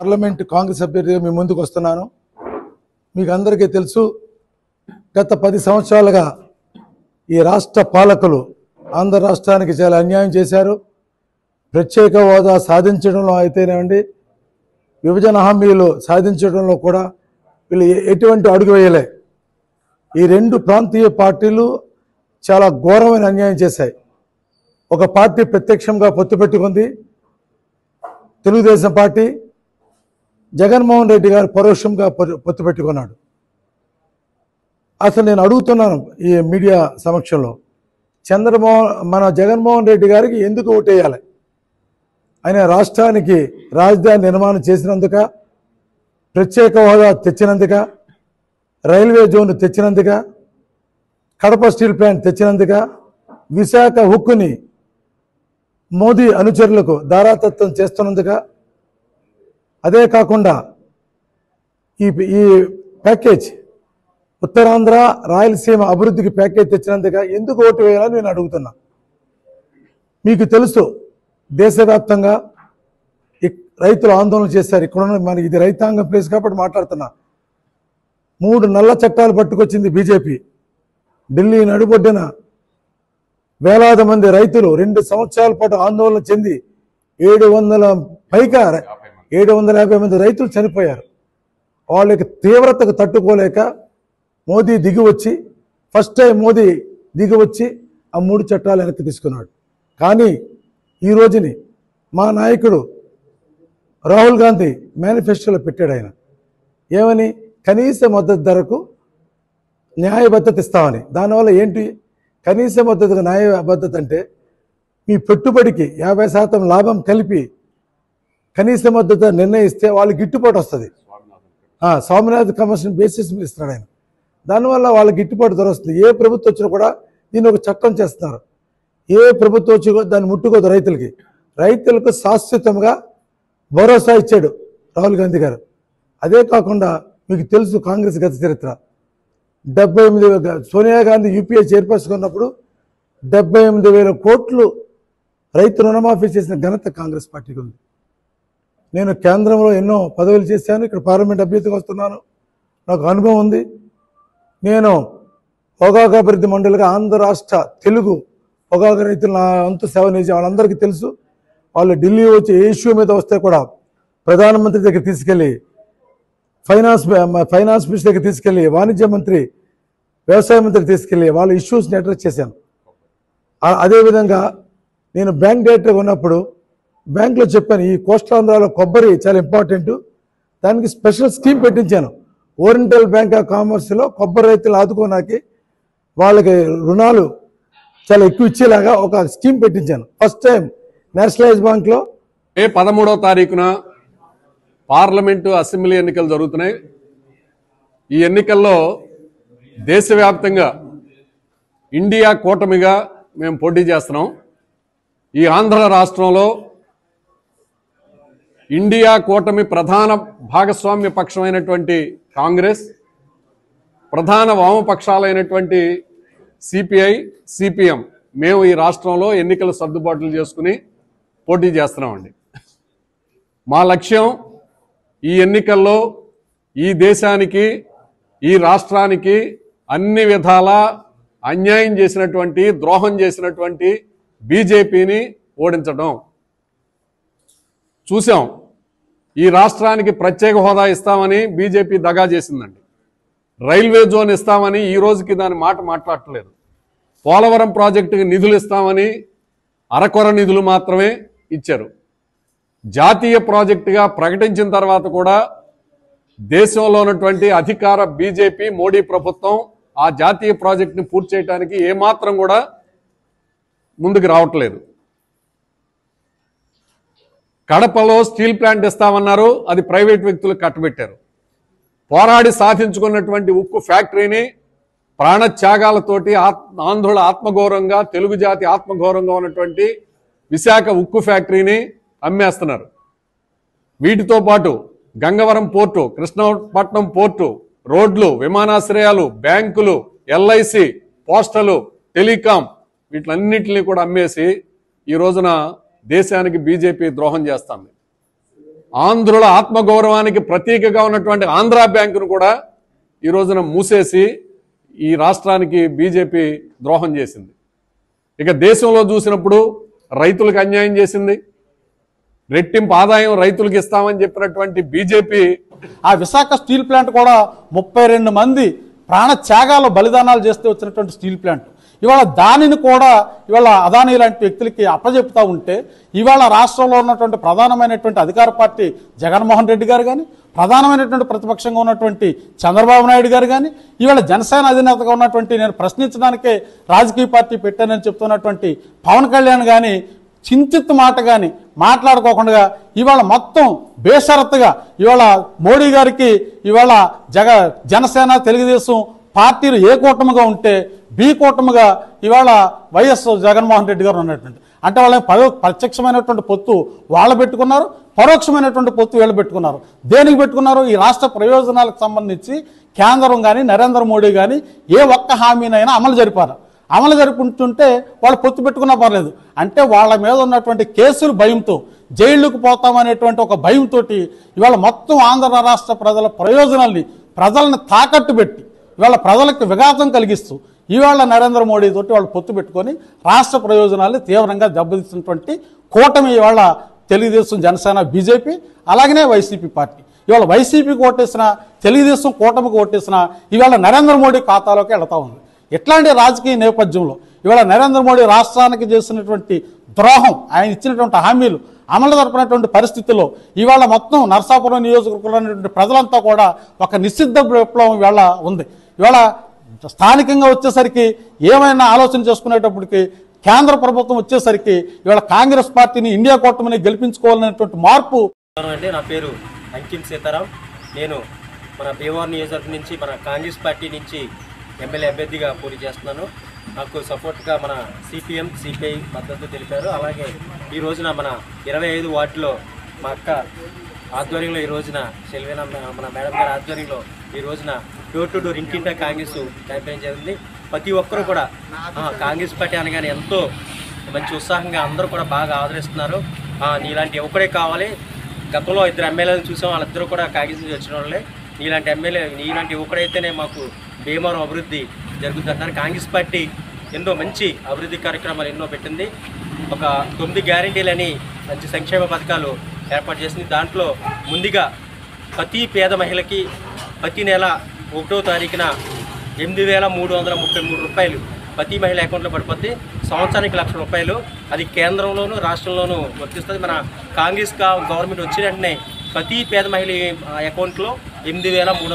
Parliament Congress అభ్యర్థిగా మీ ముందుకు వస్తున్నాను. మీకు అందరికీ తెలుసు గత పది సంవత్సరాలుగా ఈ రాష్ట్ర పాలకులు ఆంధ్ర రాష్ట్రానికి చాలా అన్యాయం చేశారు. ప్రత్యేక హోదా సాధించడంలో అయితేనేమండి విభజన హామీలు సాధించడంలో కూడా వీళ్ళు ఎటువంటి అడుగు వేయలే. ఈ రెండు ప్రాంతీయ పార్టీలు చాలా ఘోరమైన అన్యాయం చేశాయి. ఒక పార్టీ ప్రత్యక్షంగా పొత్తు పెట్టుకుంది తెలుగుదేశం పార్టీ జగన్మోహన్ రెడ్డి గారు పరోక్షంగా పొత్తు పెట్టుకున్నాడు. అసలు నేను అడుగుతున్నాను ఈ మీడియా సమక్షంలో చంద్రమోహన్ మన జగన్మోహన్ రెడ్డి గారికి ఎందుకు ఓటేయాలి? ఆయన రాష్ట్రానికి రాజధాని నిర్మాణం చేసినందుక ప్రత్యేక హోదా తెచ్చినందుక రైల్వే జోన్ తెచ్చినందుక కడప స్టీల్ ప్లాంట్ తెచ్చినందుక విశాఖ హుక్కుని మోదీ అనుచరులకు దారాతత్వం చేస్తున్నందుక అదే కాకుండా ఈ ఈ ప్యాకేజ్ ఉత్తరాంధ్ర రాయలసీమ అభివృద్ధికి ప్యాకేజ్ తెచ్చినందుక ఎందుకు ఓటు వేయాలని నేను అడుగుతున్నా. మీకు తెలుసు దేశవ్యాప్తంగా రైతులు ఆందోళన చేశారు. ఇక్కడ మనకి ఇది రైతాంగం ప్లేస్ కాబట్టి మాట్లాడుతున్నా. మూడు నల్ల చట్టాలు పట్టుకొచ్చింది బీజేపీ. ఢిల్లీ నడుబొడ్డిన వేలాది మంది రైతులు రెండు సంవత్సరాల పాటు ఆందోళన చెంది ఏడు వందల పైగా ఏడు వందల యాభై మంది రైతులు చనిపోయారు. వాళ్ళ యొక్క తీవ్రతకు తట్టుకోలేక మోదీ దిగి వచ్చి ఫస్ట్ టైం మోదీ దిగి వచ్చి ఆ మూడు చట్టాలు వెనక్కి తీసుకున్నాడు. కానీ ఈ రోజుని మా నాయకుడు రాహుల్ గాంధీ మేనిఫెస్టోలో పెట్టాడు ఆయన. ఏమని? కనీస మద్దతు ధరకు న్యాయబద్ధత ఇస్తామని. దానివల్ల ఏంటి? కనీస మద్దతు న్యాయబద్ధత అంటే మీ పెట్టుబడికి యాభై శాతం లాభం కలిపి కనీస మద్దతు నిర్ణయిస్తే వాళ్ళకి గిట్టుబాటు వస్తుంది. ఆ, స్వామినాథన్ కమిషన్ బేసిస్ మీద ఇస్తున్నాడు ఆయన. దానివల్ల వాళ్ళకి గిట్టుబాటు ధర వస్తుంది. ఏ ప్రభుత్వం వచ్చినా కూడా దీన్ని ఒక చట్టం చేస్తున్నారు. ఏ ప్రభుత్వం వచ్చి దాన్ని ముట్టుకోదు రైతులకి. రైతులకు శాశ్వతంగా భరోసా ఇచ్చాడు రాహుల్ గాంధీ గారు. అదే కాకుండా మీకు తెలుసు కాంగ్రెస్ గత చరిత్ర. డెబ్బై ఎనిమిది వే- సోనియా గాంధీ యూపీఏ చైర్పర్సన్ ఉన్నప్పుడు డెబ్బై ఎనిమిది వేల కోట్లు రైతు రుణమాఫీ చేసిన ఘనత కాంగ్రెస్ పార్టీకి ఉంది. నేను కేంద్రంలో ఎన్నో పదవులు చేశాను ఇక్కడ పార్లమెంట్ అభ్యర్థిగా వస్తున్నాను. నాకు అనుభవం ఉంది. నేను పొగాకు అభివృద్ధి మండలిగా ఆంధ్ర రాష్ట్ర తెలుగు పొగాకు రైతులు నా అంత సేవ చేసే వాళ్ళందరికీ తెలుసు. వాళ్ళు ఢిల్లీ వచ్చి ఏ ఇష్యూ మీద వస్తే కూడా ప్రధానమంత్రి దగ్గర తీసుకెళ్ళి ఫైనాన్స్ ఫైనాన్స్ మినిస్టర్ దగ్గర తీసుకెళ్ళి వాణిజ్య మంత్రి వ్యవసాయ మంత్రి తీసుకెళ్ళి వాళ్ళ ఇష్యూస్ని అడ్రస్ చేశాను. అదేవిధంగా నేను బ్యాంక్ డైరెక్టర్గా ఉన్నప్పుడు బ్యాంకులో చెప్పాను ఈ కోస్టాంధ్రాలో కొబ్బరి చాలా ఇంపార్టెంట్ దానికి స్పెషల్ స్కీమ్ పెట్టించాను. ఓరియంటల్ బ్యాంక్ ఆఫ్ కామర్స్లో కొబ్బరి రైతులు ఆదుకోనాకి వాళ్ళకి రుణాలు చాలా ఎక్కువ ఇచ్చేలాగా ఒక స్కీమ్ పెట్టించాను. ఫస్ట్ టైం నేషనలైజ్ బ్యాంక్లో మే పదమూడవ తారీఖున పార్లమెంటు అసెంబ్లీ ఎన్నికలు జరుగుతున్నాయి. ఈ ఎన్నికల్లో దేశవ్యాప్తంగా ఇండియా కూటమిగా మేము పోటీ చేస్తున్నాం. ఈ ఆంధ్ర రాష్ట్రంలో ఇండియా కూటమి ప్రధాన భాగస్వామ్య పక్షమైనటువంటి కాంగ్రెస్ ప్రధాన వామపక్షాలైనటువంటి సిపిఐ సిపిఎం మేము ఈ రాష్ట్రంలో ఎన్నికల సర్దుబాట్లు చేసుకుని పోటీ చేస్తున్నామండి. మా లక్ష్యం ఈ ఎన్నికల్లో ఈ దేశానికి ఈ రాష్ట్రానికి అన్ని విధాల అన్యాయం చేసినటువంటి ద్రోహం చేసినటువంటి బీజేపీని ఓడించడం. చూసాం ఈ రాష్ట్రానికి ప్రత్యేక హోదా ఇస్తామని బీజేపీ దగా చేసిందండి. రైల్వే జోన్ ఇస్తామని ఈ రోజుకి దాని మాట మాట్లాడట్లేదు. పోలవరం ప్రాజెక్టుకి నిధులు ఇస్తామని అరకొర నిధులు మాత్రమే ఇచ్చారు. జాతీయ ప్రాజెక్టుగా ప్రకటించిన తర్వాత కూడా దేశంలో ఉన్నటువంటి అధికార బీజేపీ మోడీ ప్రభుత్వం ఆ జాతీయ ప్రాజెక్ట్ని పూర్తి చేయడానికి ఏమాత్రం కూడా ముందుకు రావట్లేదు. కడపలో స్టీల్ ప్లాంట్ ఇస్తామన్నారు అది ప్రైవేట్ వ్యక్తులు కట్టబెట్టారు. పోరాడి సాధించుకున్నటువంటి ఉక్కు ఫ్యాక్టరీని ప్రాణత్యాగాలతోటి ఆత్ ఆంధ్రుల ఆత్మగౌరవంగా తెలుగు జాతి ఆత్మగౌరవంగా ఉన్నటువంటి విశాఖ ఉక్కు ఫ్యాక్టరీని అమ్మేస్తున్నారు. వీటితో పాటు గంగవరం పోర్టు కృష్ణపట్నం పోర్టు రోడ్లు విమానాశ్రయాలు బ్యాంకులు ఎల్ఐసి పోస్టలు టెలికాం వీటిలన్నింటినీ కూడా అమ్మేసి ఈ రోజున దేశానికి బీజేపీ ద్రోహం చేస్తుంది. ఆంధ్రుల ఆత్మగౌరవానికి ప్రతీకగా ఉన్నటువంటి ఆంధ్రా బ్యాంకును కూడా ఈ రోజున మూసేసి ఈ రాష్ట్రానికి బీజేపీ ద్రోహం చేసింది. ఇక దేశంలో చూసినప్పుడు రైతులకు అన్యాయం చేసింది. రెట్టింపు ఆదాయం రైతులకు ఇస్తామని చెప్పినటువంటి బీజేపీ ఆ విశాఖ స్టీల్ ప్లాంట్ కూడా ముప్పై రెండు మంది ప్రాణ త్యాగాలు బలిదానాలు చేస్తే వచ్చినటువంటి స్టీల్ ప్లాంట్. ఇవాళ దానిని కూడా ఇవాళ అదానీ లాంటి వ్యక్తులకి అప్పచెప్తా ఉంటే ఇవాళ రాష్ట్రంలో ఉన్నటువంటి ప్రధానమైనటువంటి అధికార పార్టీ జగన్మోహన్ రెడ్డి గారు కానీ ప్రధానమైనటువంటి ప్రతిపక్షంగా ఉన్నటువంటి చంద్రబాబు నాయుడు గారు కానీ ఇవాళ జనసేన అధినేతగా ఉన్నటువంటి నేను ప్రశ్నించడానికే రాజకీయ పార్టీ పెట్టానని చెప్తున్నటువంటి పవన్ కళ్యాణ్ కానీ చింతిత్ మాట కానీ మాట్లాడుకోకుండా ఇవాళ మొత్తం బేషరత్తుగా ఇవాళ మోడీ గారికి ఇవాళ జగ జనసేన తెలుగుదేశం పార్టీలు ఏ కూటమిగా ఉంటే బి కూటమిగా ఇవాళ వైఎస్ జగన్మోహన్ రెడ్డి గారు ఉన్నటువంటి. అంటే వాళ్ళ ప్రత్యక్షమైనటువంటి పొత్తు వాళ్ళు పెట్టుకున్నారు పరోక్షమైనటువంటి పొత్తు వీళ్ళు పెట్టుకున్నారు. దేనికి పెట్టుకున్నారు? ఈ రాష్ట్ర ప్రయోజనాలకు సంబంధించి కేంద్రం కానీ నరేంద్ర మోడీ కానీ ఏ ఒక్క హామీనైనా అమలు జరిపారు. అమలు జరుపుకుంటుంటే వాళ్ళు పొత్తు పెట్టుకున్నా పర్లేదు. అంటే వాళ్ళ మీద ఉన్నటువంటి కేసులు భయంతో జైళ్ళకు పోతామనేటువంటి ఒక భయంతో ఇవాళ మొత్తం ఆంధ్ర రాష్ట్ర ప్రజల ప్రయోజనాల్ని ప్రజలను తాకట్టు పెట్టి ఇవాళ ప్రజలకు విఘాతం కలిగిస్తూ ఇవాళ నరేంద్ర మోడీ తోటి వాళ్ళు పొత్తు పెట్టుకొని రాష్ట్ర ప్రయోజనాల్ని తీవ్రంగా దెబ్బతీసినటువంటి కూటమి ఇవాళ తెలుగుదేశం జనసేన బీజేపీ అలాగనే వైసీపీ పార్టీ. ఇవాళ వైసీపీకి ఓటేసిన తెలుగుదేశం కూటమికి ఓటేసిన ఇవాళ నరేంద్ర మోడీ ఖాతాలోకి వెళతా ఉంది. ఇట్లాంటి రాజకీయ నేపథ్యంలో? ఇవాళ నరేంద్ర మోడీ రాష్ట్రానికి చేసినటువంటి ద్రోహం ఆయన ఇచ్చినటువంటి హామీలు అమలు జరపనటువంటి పరిస్థితుల్లో ఇవాళ మొత్తం నర్సాపురం నియోజకవర్గంలో ప్రజలంతా కూడా ఒక నిషిద్ధ విప్లవం ఇవాళ ఉంది. ఇవాళ స్థానికంగా వచ్చేసరికి ఏమైనా ఆలోచన చేసుకునేటప్పటికి కేంద్ర ప్రభుత్వం వచ్చేసరికి ఇవాళ కాంగ్రెస్ పార్టీని ఇండియా కూటమిని గెలిపించుకోవాలనేటువంటి మార్పు అంటే నా పేరు అంకిం సీతారాం. నేను మన భీమవరం నియోజకవర్గం నుంచి మన కాంగ్రెస్ పార్టీ నుంచి ఎమ్మెల్యే అభ్యర్థిగా పోటీ చేస్తున్నాను. నాకు సపోర్ట్గా మన సిపిఎం సిపిఐ మద్దతు తెలిపారు. అలాగే ఈ రోజున మన ఇరవై ఐదు వార్డులో మా అక్క ఆధ్వర్యంలో ఈ రోజున సెల్వేన మన మేడం గారి ఆధ్వర్యంలో ఈ రోజున డోర్ టు డోర్ ఇంటింటా కాంగ్రెస్ క్యాంపెయిన్ జరిగింది. ప్రతి ఒక్కరూ కూడా కాంగ్రెస్ పార్టీ అనగానే ఎంతో మంచి ఉత్సాహంగా అందరూ కూడా బాగా ఆదరిస్తున్నారు. ఆ, నీలాంటి కావాలి. గతంలో ఇద్దరు ఎమ్మెల్యేలను చూసాం. వాళ్ళిద్దరూ కూడా కాంగ్రెస్ నుంచి వచ్చిన వాళ్ళే. నీలాంటి ఎమ్మెల్యే నీలాంటి ఒకడైతేనే మాకు భీమవరం అభివృద్ధి జరుగుతుందంటారు కాంగ్రెస్ పార్టీ ఎన్నో మంచి అభివృద్ధి కార్యక్రమాలు ఎన్నో పెట్టింది. ఒక తొమ్మిది గ్యారంటీలని మంచి సంక్షేమ పథకాలు ఏర్పాటు చేసింది. దాంట్లో ముందుగా ప్రతి పేద మహిళకి ప్రతి నెల ఒకటో తారీఖున ఎనిమిది వేల మూడు వందల ముప్పై మూడు రూపాయలు ప్రతి మహిళ అకౌంట్లో పడిపోతే సంవత్సరానికి లక్ష రూపాయలు. అది కేంద్రంలోనూ రాష్ట్రంలోనూ వర్తిస్తుంది. మన కాంగ్రెస్ గవర్నమెంట్ వచ్చిన వెంటనే ప్రతి పేద మహిళ అకౌంట్లో ఎనిమిది వేల మూడు